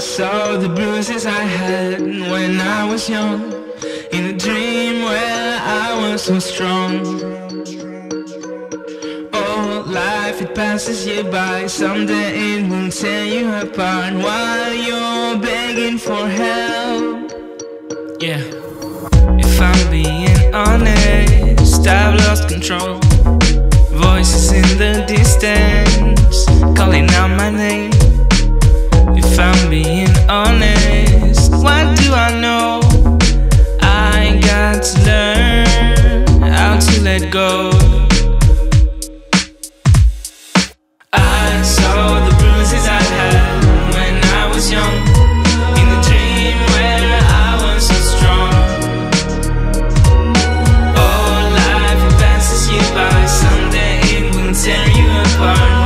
saw the bruises I had when I was young. In a dream where I was so strong. Oh, life it passes you by. Someday it will tear you apart While you're begging for help. Yeah. If I'm being honest I've lost control. Voices in the distance Calling out my name honest, what do I know? I got to learn how to let go. I saw the bruises I had when I was young, in the dream where I was so strong. Oh, life passes you by, someday it will tear you apart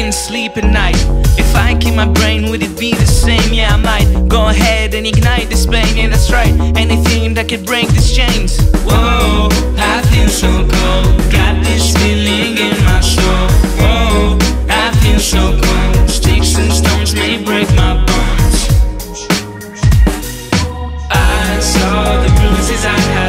can sleep at night. If I keep my brain, would it be the same? Yeah, I might. Go ahead and ignite this flame. Yeah, that's right, anything that could break these chains. Whoa, I feel so cold. Got this feeling in my soul. Whoa, I feel so cold. Sticks and stones may break my bones. I saw the bruises I had.